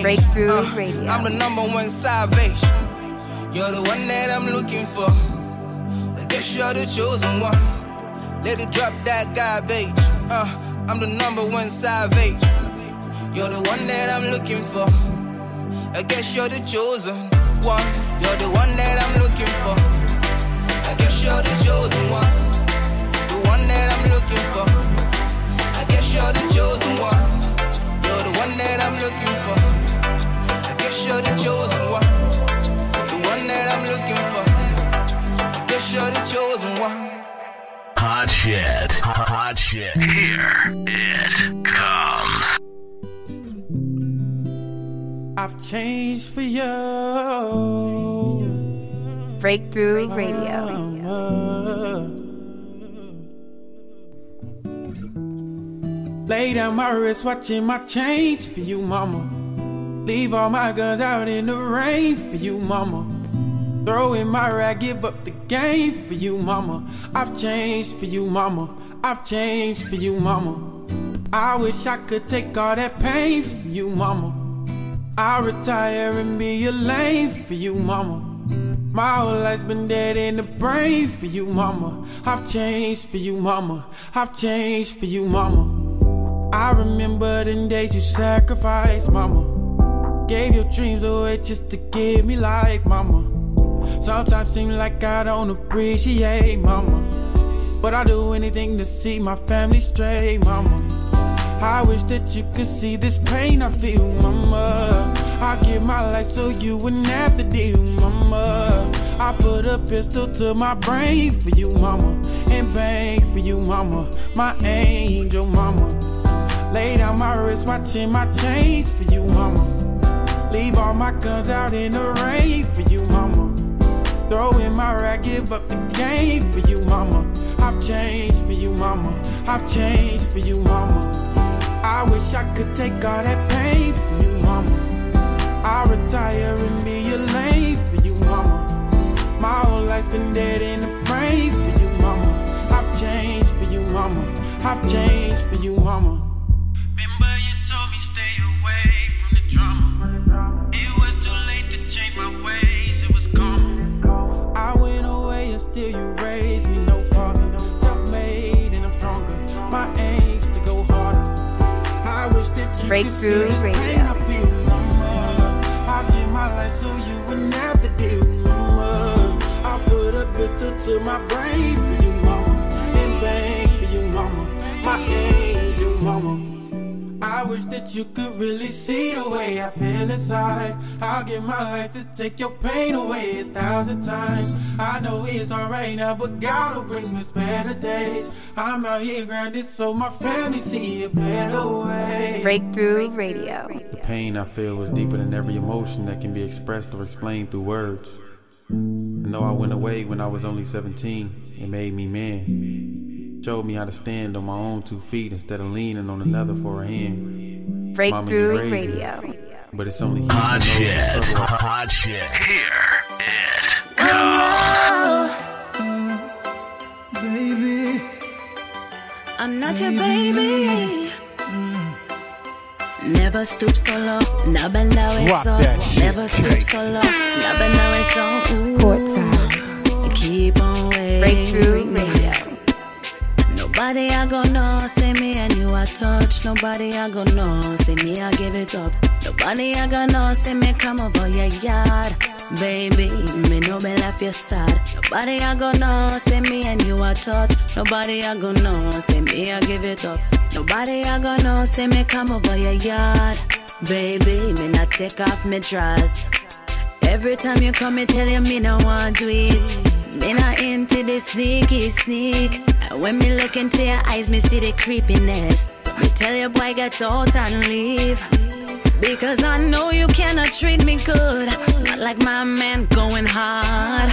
stage. Breakthrough Uh, Radio. I'm the number one salvation. You're the one that I'm looking for. I guess you're the chosen one. Let it drop that garbage. Uh, I'm the number one salvation. You're the one that I'm looking for. I guess you're the chosen one. You're the one that I'm looking for. I guess you're the chosen one. The one that I'm looking for. I guess you're the chosen one. You're the one that I'm looking for. One. Hot shit. Hot shit. Here it comes. I've changed for you. Breakthrough Radio. Mama. Lay down my wrist, watching my chains for you, mama. Leave all my guns out in the rain for you, mama. Throw in my rag, give up the game for you, mama. I've changed for you, mama. I've changed for you, mama. I wish I could take all that pain from you, mama. I'll retire and be a lame for you, mama. My whole life's been dead in the brain for you, mama. I've changed for you, mama. I've changed for you, mama. I remember the days you sacrificed, mama. Gave your dreams away just to give me life, mama. Sometimes seem like I don't appreciate, mama. But I'll do anything to see my family straight, mama. I wish that you could see this pain I feel, mama. I give my life so you wouldn't have to deal, mama. I put a pistol to my brain for you, mama. And bang for you, mama. My angel, mama. Lay down my wrist, watching my chains for you, mama. Leave all my guns out in the rain for you, mama. Throw in my rag, give up the game for you, mama. I've changed for you, mama. I've changed for you, mama. I wish I could take all that pain for you, mama. I'll retire and be a lame for you, mama. My whole life's been dead in the brain for you, mama. I've changed for you, mama. I've changed for you, mama. Remember you told me stay away wouldn't have to deal, mama. I put a pistol to my brain wish that you could really see the way I feel inside. I'll give my life to take your pain away a thousand times. I know it's alright now, but God will bring us better days. I'm out here grinding so my family see a better way. Breakthrough Radio. The pain I feel was deeper than every emotion that can be expressed or explained through words. I know I went away when I was only 17. It made me man. Showed me how to stand on my own two feet instead of leaning on another for a hand. Breakthrough Mama, Radio. me, But it's only Hot who knows the shit. I Hot shit. Here it comes. baby. I'm not your baby. Mm. Never stoop so low, never now it's Rock so. that shit, Never stoop so low, never now it's so. Ooh. Courtside. Keep on waiting. Breakthrough Radio. Nobody I go know, I touch. Nobody I go know, say me I give it up. Nobody I go know, say me come over your yard. Baby, me no be left your side. Nobody I go know, say me and you I touch. Nobody I go know, say me I give it up. Nobody I go know, say me come over your yard. Baby, me not take off me dress. Every time you come, me tell you me no want do it. Me not into the sneaky sneak. When me look into your eyes, me see the creepiness. Me tell you, boy, get out and leave. Because I know you cannot treat me good. Not like my man going hard.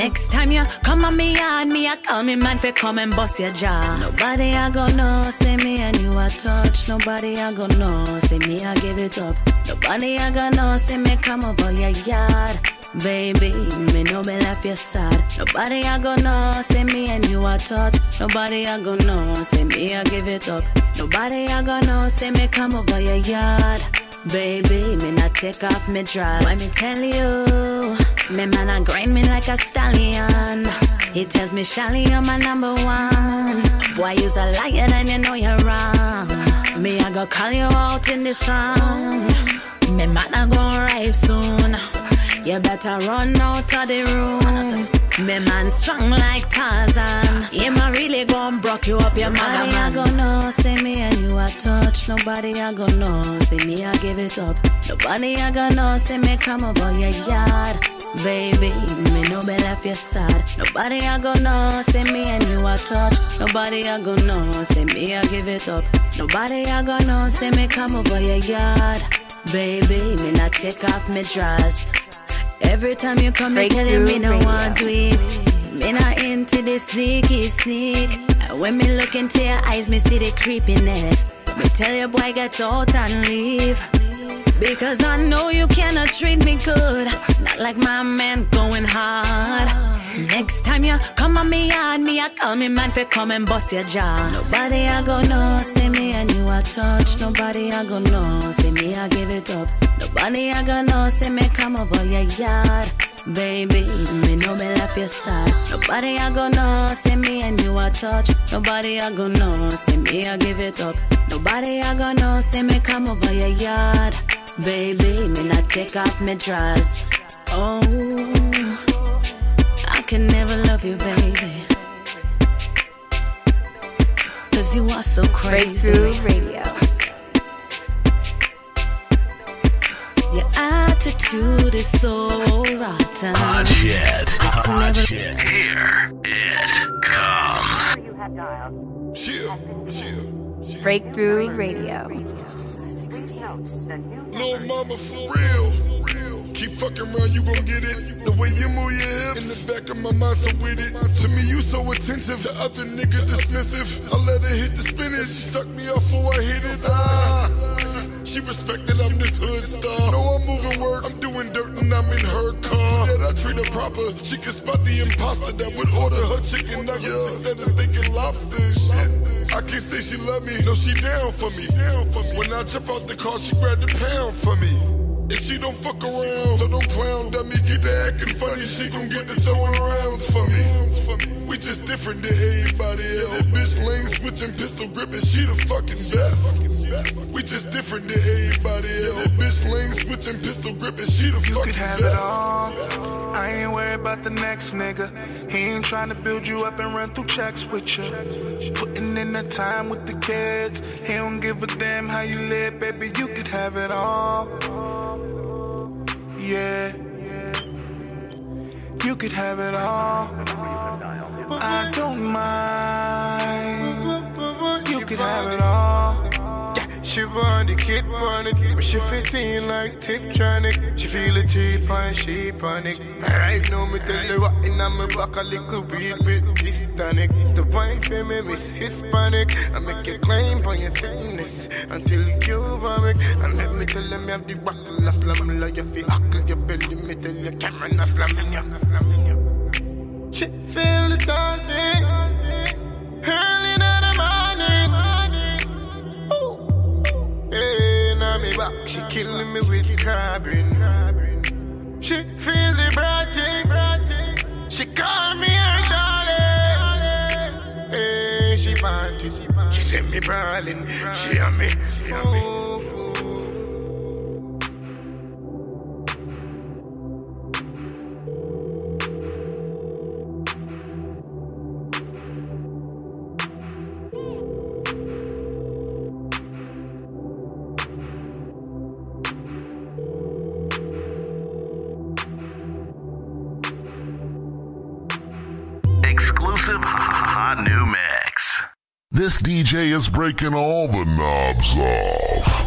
Next time you come on me yard, me I call me man for come and bust your jaw. Nobody I go know, say me and you I touch. Nobody I go know, say me I give it up. Nobody I go know, say me come over your yard. Baby, me no be left your side. Nobody I go know, say me and you I touch. Nobody I go know, say me I give it up. Nobody I go know, say me come over your yard. Baby, me not take off me dress. Let me tell you, me man a grind me like a stallion. He tells me, Shelly, you're my number one. Boy, you's a liar and you know you're wrong. Me, I go call you out in the song. Me man a go arrive soon. You better run out of the room. Me man strong like Tarzan. Him a really gon' broke you up, your mother man. Nobody a go know, say me and you a touch. Nobody a go know, see me I give it up. Nobody a go know, see me come over your yard. Baby, me no be left you sad. Nobody a go know, see me and you a touch. Nobody a go know, see me I give it up. Nobody a go know, see me come over your yard. Baby, me not take off me dress. Every time you come, you me no want do it. Me not into the sneaky sneak. When me look into your eyes, me see the creepiness. Me tell you, boy, get out and leave. Because I know you cannot treat me good. Not like my man going hard. You come on me yard, me I call me man for come and bust your jaw. Nobody I go know, say me and you I touch. Nobody I go know, say me I give it up. Nobody I go know, say me come over your yard. Baby, me no me left your side. Nobody I go know, say me and you I touch. Nobody I go know, say me I give it up. Nobody I go know, say me come over your yard. Baby, me not take off me dress. Oh, can never love you, baby. Cause you are so crazy. Breakthrough Radio. Your attitude is so rotten. Hot shit. Hot shit. Here it comes. Chill, chill, chill. Breakthrough Radio. Little mama for real. Keep fucking around, you gon' get it. The way you move your hips, in the back of my mind, so with it. To me, you so attentive. To other nigga dismissive. I let her hit the spinach. She stuck me off so I hit it. Ah. She respected I'm this hood star. No, I'm moving work. I'm doing dirt and I'm in her car. That I treat her proper. She can spot the imposter that would order her chicken nuggets instead of and lobster and shit. I can't say she love me. No, she down for me. Down for me. When I jump out the car, she grabbed a pound for me. And she don't fuck around, so don't clown dummy. Get to acting funny, she gon' get to throwing rounds for me. We just different than everybody else. That bitch lane switching pistol gripping, she the fucking best. We just different than everybody else. That bitch lane switching pistol gripping, she the You fucking best. You could have best. it all. I ain't worried about the next nigga. He ain't trying to build you up and run through checks with you. Putting in the time with the kids. He don't give a damn how you live, baby. You could have it all. Yeah. You could have it all. I don't mind. You could have it all. She want the kid on it, but she 15 like Tiptronic. She feel the teeth and she panic. Right now, me tell her what in my back a little weed with this tonic. The wine for me miss Hispanic. I make you climb on your sickness until you vomit. And let me tell them you have the buckle, I slam like you feel huckle your belly. Me tell you, Cameron, I slamming you. She feel the touching early she killing me with carbon. She feel the brighting, she call me her darling. Hey, she panty, she send me brawling. She and me, she and me. This DJ is breaking all the knobs off.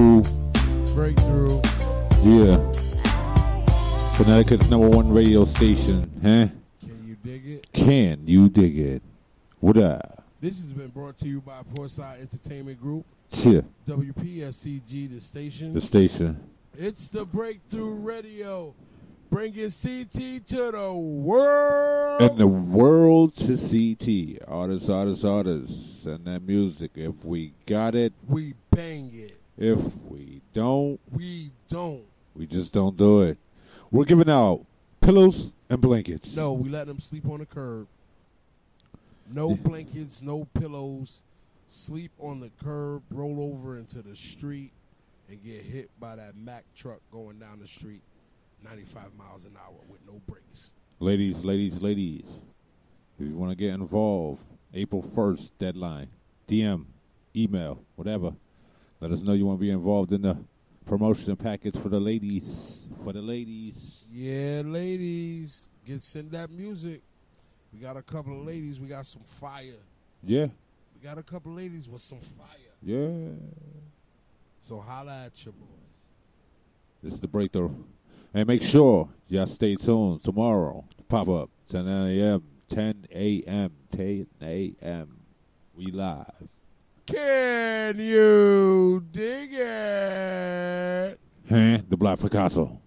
Breakthrough. Breakthrough. Yeah. Connecticut's number one radio station, huh? Can you dig it? Can you dig it? What up? This has been brought to you by Portside Entertainment Group. Yeah. WPSEG, the station. The station. It's the Breakthrough Radio, bringing CT to the world. And the world to CT. Artists, artists, artists. And that music. If we got it, we bang it. If we don't, We don't. we just don't do it. We're giving out pillows and blankets. No, we let them sleep on the curb. No blankets, no pillows. Sleep on the curb, roll over into the street, and get hit by that Mack truck going down the street, 95 miles an hour with no brakes. Ladies, ladies, ladies. If you want to get involved, April 1st deadline. DM, email, whatever. Let us know you want to be involved in the promotion package for the ladies. For the ladies. Yeah, ladies, get send that music. We got a couple of ladies. We got some fire. Yeah. We got a couple of ladies with some fire. Yeah. So holla at your boys. This is the breakthrough. And make sure y'all stay tuned tomorrow. Pop up 10 a.m. 10 a.m. 10 a.m. We live. Can you dig it? Huh? The Black Picasso.